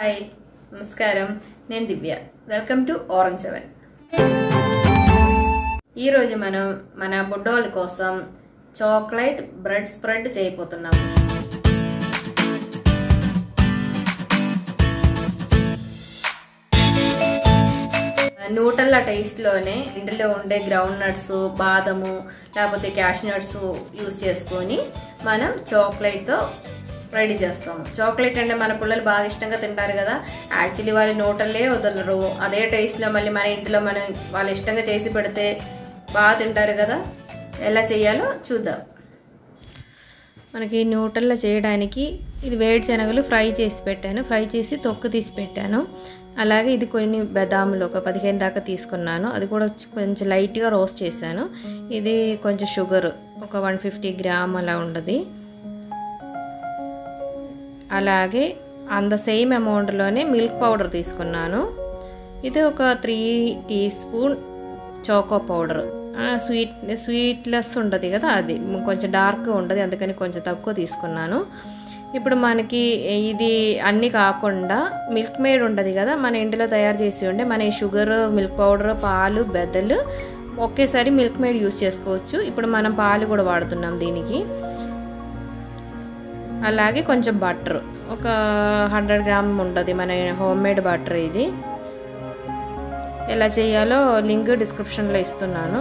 Hi నమస్కారం నేను Divya welcome to Orange Seven ఈరోజు మనం మన బుడ్డోళ్ళ కోసం చాక్లెట్ బ్రెడ్ స్ప్రెడ్ చేయబోతున్నాం న్యూటల్ల టేస్ట్లోనే ఇంటిలో ఉండే గ్రౌండ్ నట్స్ బాదము లేకపోతే క్యాష్ నట్స్ యూస్ చేసుకొని మనం చాక్లెట్తో రెడీ చేస్తాము చాక్లెట్ అంటే మన పిల్లలు బాగా ఇష్టంగా తింటారు కదా. యాక్చువల్లీ వాళ్ళు నోటల్లే వదలరు. అదే టేస్ట్లో మళ్ళీ మన ఇంట్లో మనం వాళ్ళు ఇష్టంగా చేసి పెడితే బాగా తింటారు కదా. ఎలా చేయాలో చూద్దాం. మనకి న్యూటల్లో చేయడానికి ఇది వేడి శనగలు ఫ్రై చేసి పెట్టాను. ఫ్రై చేసి తొక్కు తీసి పెట్టాను. అలాగే ఇది కొన్ని బదాములు ఒక పదిహేను దాకా తీసుకున్నాను. అది కూడా కొంచెం లైట్గా రోస్ట్ చేశాను. ఇది కొంచెం షుగర్. ఒక వన్ ఫిఫ్టీ గ్రామ్ అలా ఉండదు. అలాగే అంత సేమ్ అమౌంట్లోనే మిల్క్ పౌడర్ తీసుకున్నాను. ఇది ఒక three teaspoon choco powder. Sweet sweetless ఉంటుంది కదా అది. కొంచెం డార్క్గా ఉంటుంది అందుకని కొంచెం తక్కువ తీసుకున్నాను. ఇప్పుడు మనకి ఇది అన్నీ కాకుండా మిల్క్ మేడ్ ఉంటుంది కదా మన ఇంటిలో తయారు చేసి ఉండే మన ఈ షుగర్ మిల్క్ పౌడర్ పాలు బెదలు ఒకేసారి మిల్క్ మేడ్ యూస్ చేసుకోవచ్చు. ఇప్పుడు మనం పాలు కూడా వాడుతున్నాం దీనికి. అలాగే కొంచెం బటర్ ఒక హండ్రెడ్ గ్రామ్ ఉంటుంది మన హోమ్ మేడ్ బటర్ ఇది. ఎలా చేయాలో లింక్ డిస్క్రిప్షన్లో ఇస్తున్నాను.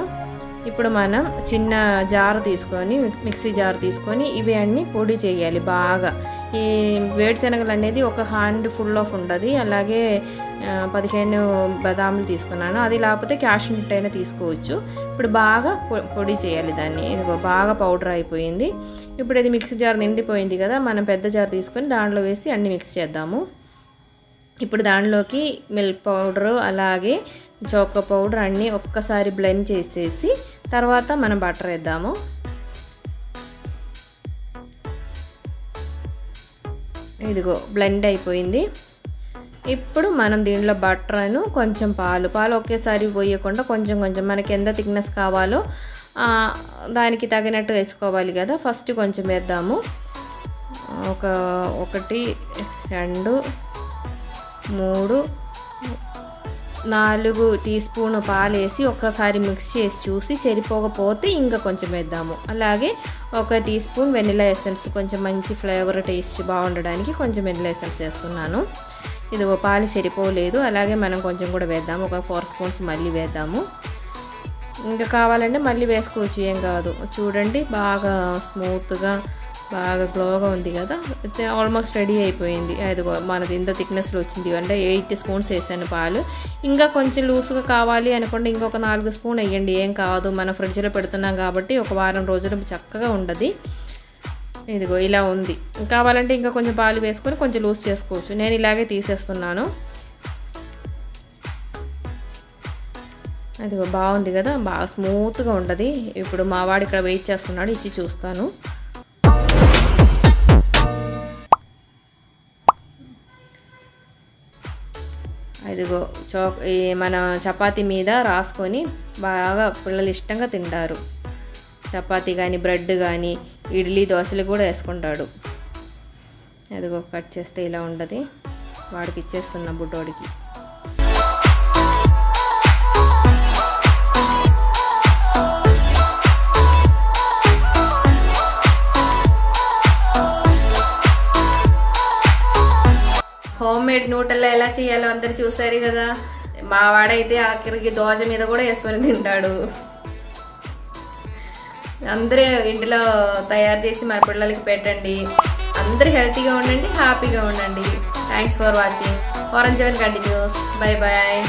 ఇప్పుడు మనం చిన్న జార్ తీసుకొని మిక్సీ జార్ తీసుకొని ఇవి అన్నీ పొడి చేయాలి బాగా. ఈ వేడిశనగలు అనేది ఒక హ్యాండ్ ఫుల్ ఆఫ్ ఉండదు అలాగే పదిహేను బదాములు తీసుకున్నాను. అది లేకపోతే క్యాష్ నట్ అయినా తీసుకోవచ్చు. ఇప్పుడు బాగా పొడి చేయాలి దాన్ని. ఇదిగో బాగా పౌడర్ అయిపోయింది. ఇప్పుడు ఇది మిక్సీ జార్ నిండిపోయింది కదా మనం పెద్ద జార్ తీసుకొని దాంట్లో వేసి అన్నీ మిక్స్ చేద్దాము. ఇప్పుడు దానిలోకి మిల్క్ పౌడరు అలాగే చోకో పౌడర్ అన్నీ ఒక్కసారి బ్లెండ్ చేసేసి తర్వాత మనం బటర్ వేద్దాము. ఇదిగో బ్లెండ్ అయిపోయింది. ఇప్పుడు మనం దీనిలో బట్టర్ను కొంచెం పాలు పాలు ఒకేసారి పోయకుండా కొంచెం కొంచెం మనకి ఎంత థిక్నెస్ కావాలో దానికి తగినట్టు వేసుకోవాలి కదా. ఫస్ట్ కొంచెం వేద్దాము. ఒక ఒకటి రెండు మూడు నాలుగు టీ స్పూన్ పాలు వేసి ఒక్కసారి మిక్స్ చేసి చూసి సరిపోకపోతే ఇంకా కొంచెం వేద్దాము. అలాగే ఒక టీ స్పూన్ వెనిలా ఎసెన్స్ కొంచెం మంచి ఫ్లేవర్ టేస్ట్ బాగుండడానికి కొంచెం వెనిలా ఎసెన్స్ వేస్తున్నాను. ఇదిగో పాలు సరిపోలేదు. అలాగే మనం కొంచెం కూడా వేద్దాము. ఒక ఫోర్ స్పూన్స్ మళ్ళీ వేద్దాము. ఇంకా కావాలంటే మళ్ళీ వేసుకోవచ్చు. ఏం కాదు. చూడండి బాగా స్మూత్గా బాగా గ్లోగా ఉంది కదా. ఆల్మోస్ట్ రెడీ అయిపోయింది. అదిగో మనది ఇంత థిక్నెస్లో వచ్చింది. అంటే ఎయిట్ స్పూన్స్ వేసాను పాలు. ఇంకా కొంచెం లూస్గా కావాలి అనుకోండి ఇంకొక నాలుగు స్పూన్ వేయండి. ఏం కాదు. మనం ఫ్రిడ్జ్లో పెడుతున్నాం కాబట్టి ఒక వారం రోజులు చక్కగా ఉండదు. ఇదిగో ఇలా ఉంది. కావాలంటే ఇంకా కొంచెం పాలు వేసుకొని కొంచెం లూజ్ చేసుకోవచ్చు. నేను ఇలాగే తీసేస్తున్నాను. అదిగో బాగుంది కదా? బాగా స్మూత్గా ఉంటుంది. ఇప్పుడు మా వాడు ఇక్కడ వెయిట్ చేస్తున్నాడు. ఇచ్చి చూస్తాను. అదిగో చోక్ మన చపాతీ మీద రాసుకొని బాగా పిల్లలు ఇష్టంగా తింటారు. చపాతీ కానీ బ్రెడ్ కానీ ఇడ్లీ దోశలు కూడా వేసుకుంటాడు. అదిగో కట్ చేస్తే ఇలా ఉండదు వాడికి ఇచ్చేస్తున్నా బుడ్డోడికి. హోమ్ మేడ్ నూటల్లో ఎలా చేయాలో అందరు చూసారు కదా. మా వాడైతే ఆఖరికి దోశ మీద కూడా వేసుకొని తింటాడు. అందరూ ఇంటిలో తయారు చేసి మన పిల్లలకి పెట్టండి. అందరూ హెల్తీగా ఉండండి హ్యాపీగా ఉండండి. Thanks for watching Orange continues bye bye